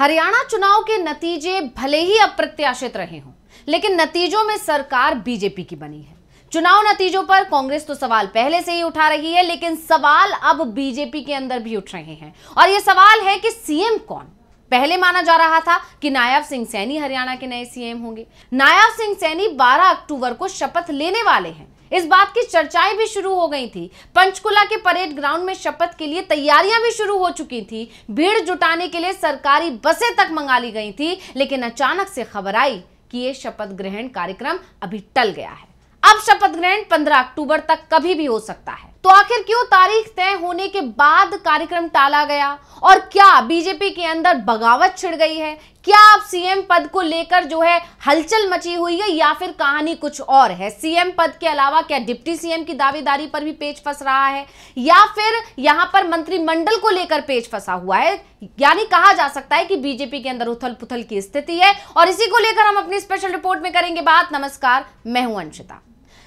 हरियाणा चुनाव के नतीजे भले ही अप्रत्याशित रहे हों, लेकिन नतीजों में सरकार बीजेपी की बनी है। चुनाव नतीजों पर कांग्रेस तो सवाल पहले से ही उठा रही है, लेकिन सवाल अब बीजेपी के अंदर भी उठ रहे हैं। और यह सवाल है कि सीएम कौन? पहले माना जा रहा था कि नायब सिंह सैनी हरियाणा के नए सीएम होंगे। नायब सिंह सैनी 12 अक्टूबर को शपथ लेने वाले हैं। इस बात की चर्चाएँ भी शुरू हो गई थी। पंचकुला के परेड ग्राउंड में शपथ के लिए तैयारियाँ भी शुरू हो चुकी थी। भीड़ जुटाने के लिए सरकारी बसें तक मंगा ली गई थी, लेकिन अचानक से खबर आई कि ये शपथ ग्रहण कार्यक्रम अभी टल गया है। अब शपथ ग्रहण 15 अक्टूबर तक कभी भी हो सकता है। तो आखिर क्यों तारीख तय होने के बाद कार्यक्रम टाला गया? और क्या बीजेपी के अंदर बगावत छिड़ गई है? क्या आप सीएम पद को लेकर जो है हलचल मची हुई है या फिर कहानी कुछ और है? सीएम पद के अलावा क्या डिप्टी सीएम की दावेदारी पर भी पेच फंस रहा है? या फिर यहाँ पर मंत्रिमंडल को लेकर पेच फंसा हुआ है? यानी कहा जा सकता है कि बीजेपी के अंदर उथल पुथल की स्थिति है और इसी को लेकर हम अपनी स्पेशल रिपोर्ट में करेंगे बात। नमस्कार, मैं हूँ अंशिता।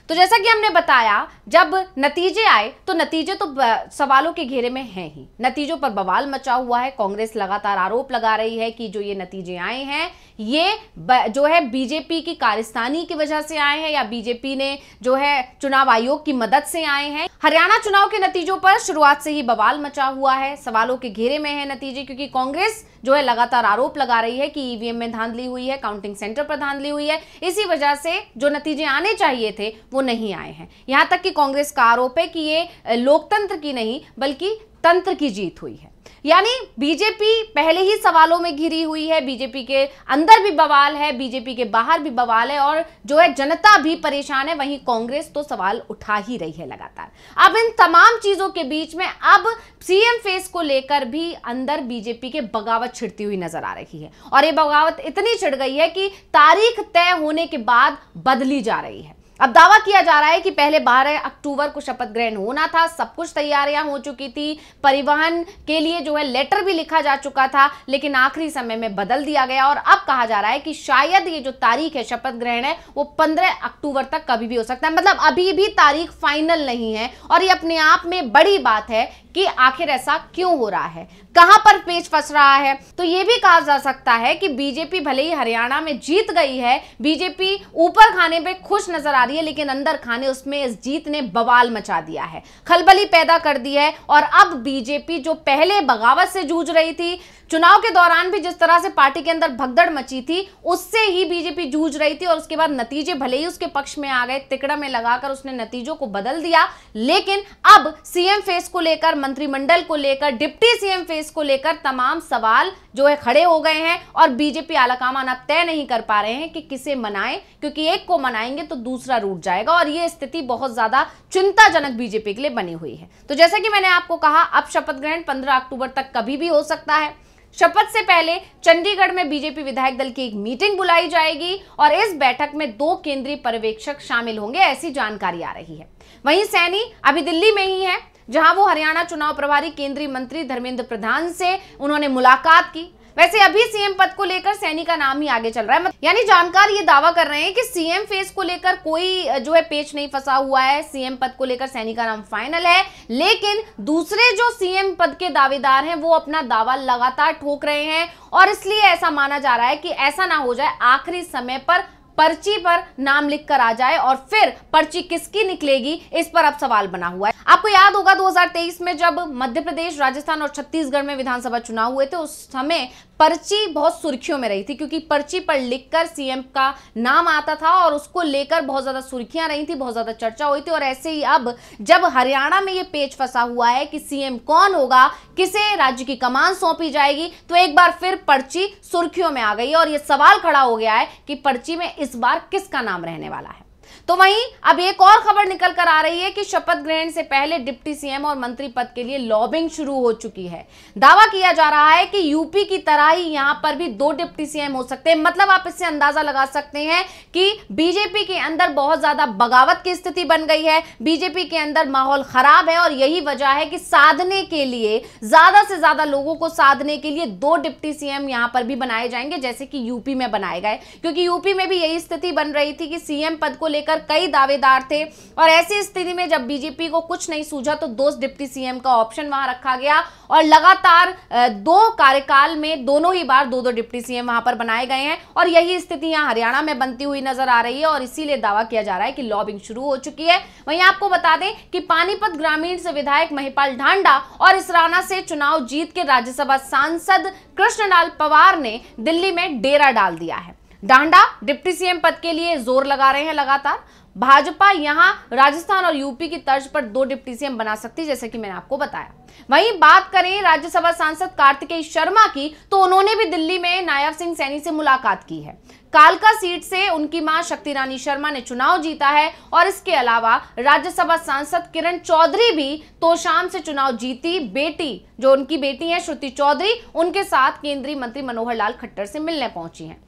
तो जैसा कि हमने बताया, जब नतीजे आए तो नतीजे तो सवालों के घेरे में हैं ही। नतीजों पर बवाल मचा हुआ है, कांग्रेस लगातार आरोप लगा रही है कि जो ये नतीजे आए हैं, ये जो है बीजेपी की कारस्तानी की वजह से आए हैं या बीजेपी ने जो है चुनाव आयोग की मदद से आए हैं। हरियाणा चुनाव के नतीजों पर शुरुआत से ही बवाल मचा हुआ है, सवालों के घेरे में है नतीजे, क्योंकि कांग्रेस जो है लगातार आरोप लगा रही है कि ईवीएम में धांधली हुई है, काउंटिंग सेंटर पर धांधली हुई है। इसी वजह से जो नतीजे आने चाहिए थे वो नहीं आए हैं। यहाँ तक कि कांग्रेस का आरोप है कि ये लोकतंत्र की नहीं, बल्कि तंत्र की जीत हुई है। यानी बीजेपी पहले ही सवालों में घिरी हुई है। बीजेपी के अंदर भी बवाल है, बीजेपी के बाहर भी बवाल है और जो है जनता भी परेशान है, वहीं कांग्रेस तो सवाल उठा ही रही है लगातार। अब इन तमाम चीज़ों के बीच में अब सीएम फेस को लेकर भी अंदर बीजेपी के बगावत छिड़ती हुई नज़र आ रही है। और ये बगावत इतनी छिड़ गई है कि तारीख तय होने के बाद बदली जा रही है। अब दावा किया जा रहा है कि पहले 12 अक्टूबर को शपथ ग्रहण होना था, सब कुछ तैयारियाँ हो चुकी थी। परिवहन के लिए जो है लेटर भी लिखा जा चुका था, लेकिन आखिरी समय में बदल दिया गया और अब कहा जा रहा है कि शायद ये जो तारीख है शपथ ग्रहण है, वो 15 अक्टूबर तक कभी भी हो सकता है। मतलब अभी भी तारीख फाइनल नहीं है और ये अपने आप में बड़ी बात है कि आखिर ऐसा क्यों हो रहा है? कहाँ पर पेच फंस रहा है? तो यह भी कहा जा सकता है कि बीजेपी भले ही हरियाणा में जीत गई है, बीजेपी ऊपर खाने पे खुश नज़र आ रही है, लेकिन अंदर खाने उसमें इस जीत ने बवाल मचा दिया है। खलबली पैदा कर दी है और अब बीजेपी जो पहले बगावत से जूझ रही थी, चुनाव के दौरान भी जिस तरह से पार्टी के अंदर भगदड़ मची थी, उससे ही बीजेपी जूझ रही थी और उसके बाद नतीजे भले ही उसके पक्ष में आ गए, तिकड़ा में लगाकर उसने नतीजों को बदल दिया, लेकिन अब सीएम फेस को लेकर मंत्रिमंडल को लेकर, डिप्टी सीएम फेस को लेकर तमाम सवाल जो है खड़े हो गए हैं और बीजेपी आलाकामान अब तय नहीं कर पा रहे हैं कि किसे मनाएँ, क्योंकि एक को मनाएँगे तो दूसरा रूट जाएगा और यह स्थिति बहुत ज़्यादा चिंताजनक बीजेपी के लिए बनी हुई है। तो जैसा कि मैंने आपको कहा, अब शपथ ग्रहण पंद्रह अक्टूबर तक कभी भी हो सकता है। शपथ से पहले चंडीगढ़ में बीजेपी विधायक दल की एक मीटिंग बुलाई जाएगी और इस बैठक में दो केंद्रीय पर्यवेक्षक शामिल होंगे, ऐसी जानकारी आ रही है। वहीं सैनी अभी दिल्ली में ही है। जहाँ वो हरियाणा चुनाव प्रभारी केंद्रीय मंत्री धर्मेंद्र प्रधान से उन्होंने मुलाकात की। वैसे अभी सीएम पद को लेकर सैनी का नाम ही आगे चल रहा है। यानी जानकार ये दावा कर रहे हैं कि सीएम फेस को लेकर कोई जो है पेच नहीं फंसा हुआ है। सीएम पद को लेकर सैनी का नाम फाइनल है। लेकिन दूसरे जो सीएम पद के दावेदार हैं, वो अपना दावा लगातार ठोक रहे हैं। और इसलिए ऐसा माना जा रहा है कि ऐसा ना हो जाए, आखिरी समय पर पर्ची पर नाम लिख आ जाए और फिर पर्ची किसकी निकलेगी, इस पर अब सवाल बना हुआ है। आपको याद होगा 2023 में जब मध्य प्रदेश, राजस्थान और छत्तीसगढ़ में विधानसभा चुनाव हुए थे, उस समय पर्ची बहुत सुर्खियों में रही थी, क्योंकि पर्ची पर लिखकर सीएम का नाम आता था और उसको लेकर बहुत ज़्यादा सुर्खियाँ रही थी, बहुत ज़्यादा चर्चा हुई थी और ऐसे ही अब जब हरियाणा में ये पेच फंसा हुआ है कि सीएम कौन होगा, किसे राज्य की कमान सौंपी जाएगी तो एक बार फिर पर्ची सुर्खियों में आ गई और ये सवाल खड़ा हो गया है कि पर्ची में इस बार किसका नाम रहने वाला है। तो वहीं अब एक और खबर निकल कर आ रही है कि शपथ ग्रहण से पहले डिप्टी सीएम और मंत्री पद के लिए लॉबिंग शुरू हो चुकी है। दावा किया जा रहा है कि यूपी की तरह ही यहाँ पर भी दो डिप्टी सीएम हो सकते हैं। मतलब आप इससे अंदाज़ा लगा सकते हैं कि बीजेपी के अंदर बहुत ज़्यादा बगावत की स्थिति बन गई है। बीजेपी के अंदर माहौल खराब है और यही वजह है कि साधने के लिए, ज़्यादा से ज़्यादा लोगों को साधने के लिए दो डिप्टी सीएम यहाँ पर भी बनाए जाएँगे, जैसे कि यूपी में बनाए गए। क्योंकि यूपी में भी यही स्थिति बन रही थी कि सीएम पद को लेकर लेकर कई दावेदार थे। और ऐसी स्थिति में जब बीजेपी को कुछ नहीं सूझा तो दो डिप्टी सीएम का ऑप्शन वहाँ रखा गया। और लगातार दो कार्यकाल में दोनों ही बार दो दो डिप्टी सीएम वहाँ पर बनाए गए हैं। और यही स्थिति यहाँ हरियाणा में बनती हुई नज़र आ रही है और इसीलिए दावा किया जा रहा है कि लॉबिंग शुरू हो चुकी है। वहीं आपको बता दें कि पानीपत ग्रामीण से विधायक महिपाल ढांडा और इसराना से चुनाव जीत के राज्यसभा सांसद कृष्णलाल पवार ने दिल्ली में डेरा डाल दिया है। डांडा डिप्टी सीएम पद के लिए ज़ोर लगा रहे हैं लगातार। भाजपा यहाँ राजस्थान और यूपी की तर्ज पर दो डिप्टी सीएम बना सकती जैसे कि मैंने आपको बताया। वहीं बात करें राज्यसभा सांसद कार्तिकेय शर्मा की तो उन्होंने भी दिल्ली में नायब सिंह सैनी से मुलाकात की है। कालका सीट से उनकी माँ शक्ति रानी शर्मा ने चुनाव जीता है और इसके अलावा राज्यसभा सांसद किरण चौधरी भी तो शाम से चुनाव जीती बेटी, जो उनकी बेटी है, श्रुति चौधरी, उनके साथ केंद्रीय मंत्री मनोहर लाल खट्टर से मिलने पहुँची हैं।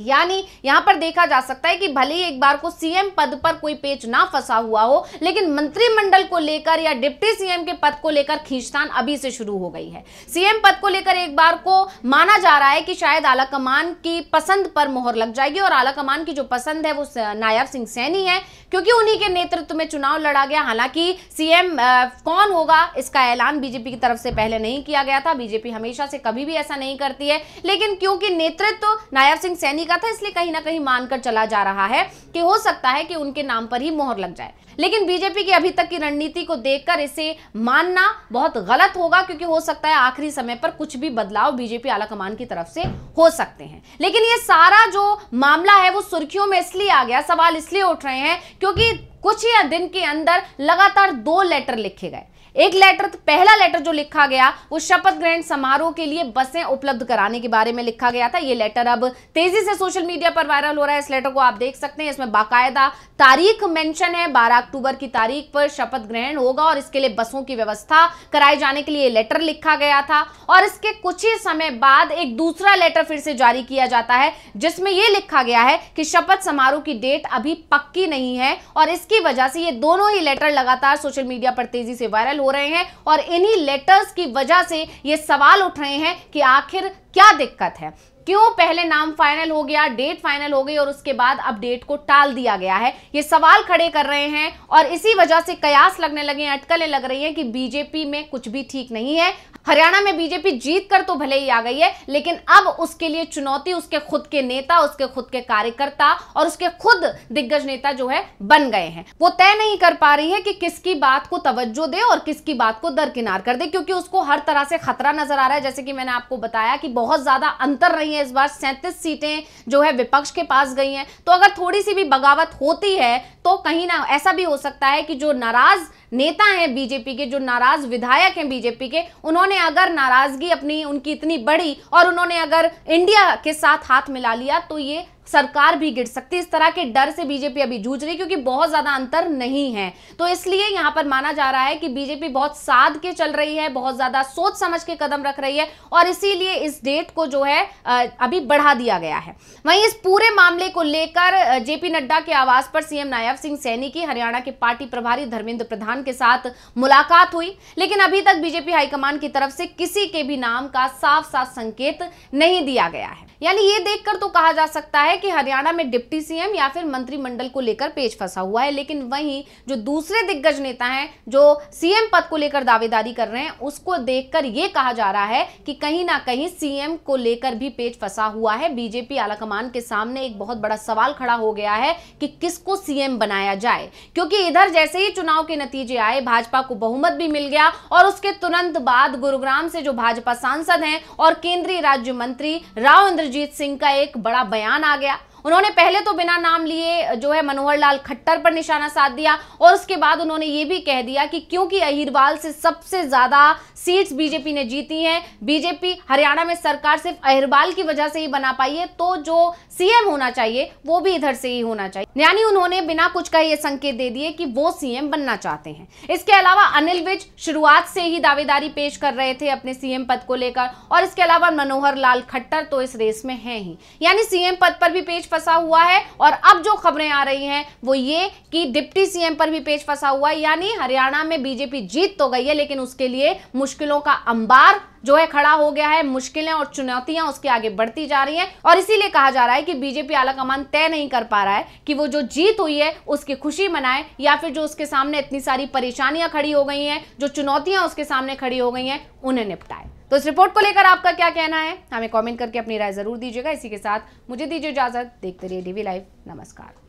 यानी यहाँ पर देखा जा सकता है कि भले ही एक बार को सीएम पद पर कोई पेच ना फंसा हुआ हो, लेकिन मंत्रिमंडल को लेकर या डिप्टी सीएम के पद को लेकर खींचतान अभी से शुरू हो गई है। सीएम पद को लेकर एक बार को माना जा रहा है कि शायद आला कमान की पसंद पर मोहर लग जाएगी, और आला कमान की जो पसंद है वो नायब सिंह सैनी है, क्योंकि उन्हीं के नेतृत्व में चुनाव लड़ा गया। हालाँकि सीएम कौन होगा, इसका ऐलान बीजेपी की तरफ़ से पहले नहीं किया गया था। बीजेपी हमेशा से कभी भी ऐसा नहीं करती है। लेकिन क्योंकि नेतृत्व नायब सिंह सैनी का था, इसलिए कहीं ना कहीं मानकर चला जा रहा है कि हो सकता है कि उनके नाम पर ही मोहर लग जाए। लेकिन बीजेपी की अभी तक की रणनीति को देखकर इसे मानना बहुत गलत होगा, क्योंकि हो सकता है आखिरी समय पर कुछ भी बदलाव बीजेपी आलाकमान की तरफ़ से हो सकते हैं। लेकिन ये सारा जो मामला है, वो सुर्खियों में इसलिए आ गया, सवाल इसलिए उठ रहे हैं, क्योंकि कुछ ही दिन के अंदर लगातार दो लेटर लिखे गए। एक लेटर पहला लेटर जो लिखा गया, वो शपथ ग्रहण समारोह के लिए बसें उपलब्ध कराने के बारे में लिखा गया था। ये लेटर अब तेज़ी से सोशल मीडिया पर वायरल हो रहा है। इस लेटर को आप देख सकते हैं। इसमें बाकायदा तारीख मेंशन है। 12 अक्टूबर की तारीख पर शपथ ग्रहण होगा और इसके लिए बसों की व्यवस्था कराए जाने के लिए लेटर लिखा गया था। और इसके कुछ ही समय बाद एक दूसरा लेटर फिर से जारी किया जाता है, जिसमें यह लिखा गया है कि शपथ समारोह की डेट अभी पक्की नहीं है और इसकी वजह से ये दोनों ही लेटर लगातार सोशल मीडिया पर तेज़ी से वायरल हो रहे हैं और इन्हीं लेटर्स की वजह से ये सवाल उठ रहे हैं कि आखिर क्या दिक्कत है। क्यों पहले नाम फाइनल हो गया डेट फाइनल हो गई और उसके बाद अब डेट को टाल दिया गया है? ये सवाल खड़े कर रहे हैं और इसी वजह से कयास लगने लगे अटकलें लग रही हैं कि बीजेपी में कुछ भी ठीक नहीं है। हरियाणा में बीजेपी जीत कर तो भले ही आ गई है, लेकिन अब उसके लिए चुनौती उसके खुद के नेता, उसके खुद के कार्यकर्ता और उसके खुद दिग्गज नेता जो है, बन गए हैं। वो तय नहीं कर पा रही है कि किसकी बात को तवज्जो दे और किसकी बात को दरकिनार कर दे, क्योंकि उसको हर तरह से खतरा नज़र आ रहा है। जैसे कि मैंने आपको बताया कि बहुत ज़्यादा अंतर रही है इस बार, सैंतीस सीटें जो है विपक्ष के पास गई हैं। तो अगर थोड़ी सी भी बगावत होती है तो कहीं ना ऐसा भी हो सकता है कि जो नाराज़ नेता हैं बीजेपी के, जो नाराज़ विधायक हैं बीजेपी के, उन्होंने अगर नाराज़गी अपनी, उनकी इतनी बड़ी और उन्होंने अगर इंडिया के साथ हाथ मिला लिया तो ये सरकार भी गिर सकती है। इस तरह के डर से बीजेपी अभी जूझ रही क्योंकि बहुत ज़्यादा अंतर नहीं है। तो इसलिए यहाँ पर माना जा रहा है कि बीजेपी बहुत साध के चल रही है, बहुत ज़्यादा सोच समझ के कदम रख रही है और इसीलिए इस डेट को जो है अभी बढ़ा दिया गया है। वहीं इस पूरे मामले को लेकर जेपी नड्डा के आवास पर सीएम नायब सिंह सैनी की हरियाणा के पार्टी प्रभारी धर्मेंद्र प्रधान के साथ मुलाकात हुई। लेकिन अभी तक बीजेपी हाईकमान की तरफ़ से किसी के भी नाम का साफ़ साफ़ संकेत नहीं दिया गया है। यानी ये देखकर तो कहा जा सकता है कि हरियाणा में डिप्टी सीएम या फिर मंत्रिमंडल को लेकर पेच फंसा हुआ है, लेकिन वहीं जो दूसरे दिग्गज नेता हैं, जो सीएम पद को लेकर दावेदारी कर रहे हैं, उसको देखकर यह कहा जा रहा है कि कहीं ना कहीं सीएम को लेकर भी पेच फंसा हुआ है। बीजेपी आलाकमान के सामने एक बहुत बड़ा सवाल खड़ा हो गया है कि किसको सीएम बनाया जाए, क्योंकि इधर जैसे ही चुनाव के नतीजे आए, भाजपा को बहुमत भी मिल गया और उसके तुरंत बाद गुरुग्राम से जो भाजपा सांसद हैं और केंद्रीय राज्य मंत्री राव इंद्रजीत सिंह का एक बड़ा बयान आ गया। उन्होंने पहले तो बिना नाम लिए, जो है, मनोहर लाल खट्टर पर निशाना साध दिया और उसके बाद उन्होंने ये भी कह दिया कि क्योंकि अहिरवाल से सबसे ज़्यादा सीट्स बीजेपी ने जीती हैं, बीजेपी हरियाणा में सरकार सिर्फ़ अहिरवाल की वजह से ही बना पाई है तो जो सीएम होना चाहिए, वो भी इधर से ही होना चाहिए। यानी उन्होंने बिना कुछ का ये संकेत दे दिए कि वो सीएम बनना चाहते हैं। इसके अलावा अनिल विज शुरुआत से ही दावेदारी पेश कर रहे थे अपने सीएम पद को लेकर और इसके अलावा मनोहर लाल खट्टर तो इस रेस में है ही। यानी सीएम पद पर भी पेश फंसा हुआ है और अब जो खबरें आ रही हैं, वो ये कि डिप्टी सीएम पर भी पेच फंसा हुआ है। यानी हरियाणा में बीजेपी जीत तो गई है, लेकिन उसके लिए मुश्किलों का अंबार जो है खड़ा हो गया है, मुश्किलें और चुनौतियाँ उसके आगे बढ़ती जा रही हैं और इसीलिए कहा जा रहा है कि बीजेपी आलाकमान तय नहीं कर पा रहा है कि वो जो जीत हुई है, उसकी खुशी मनाए या फिर जो उसके सामने इतनी सारी परेशानियाँ खड़ी हो गई हैं, जो चुनौतियाँ उसके सामने खड़ी हो गई हैं, उन्हें निपटाए। तो इस रिपोर्ट को लेकर आपका क्या कहना है? हमें कमेंट करके अपनी राय ज़रूर दीजिएगा। इसी के साथ मुझे दीजिए इजाज़त। देखते रहिए डीवी लाइव। नमस्कार।